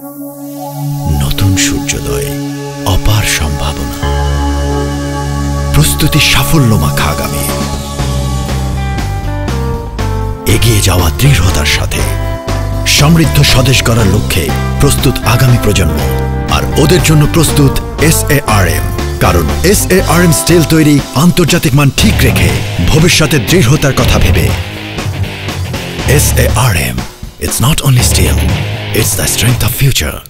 নতুন সূর্যোদয়, অপার সম্ভাবনা। প্রস্তুতি সাফল্য মাখা আগামী এগিয়ে যাওয়া দৃঢ়তার সাথে, সমৃদ্ধ স্বদেশ গড়ার লক্ষ্যে প্রস্তুত আগামী প্রজন্ম। আর ওদের জন্য প্রস্তুত এস এ আর এম কারণ S A R M steel তৈরি আন্তর্জাতিক মান ঠিক রেখে ভবিষ্যতের দৃঢ়তার কথা ভেবে। S A R M it's not only steel It's the strength of future.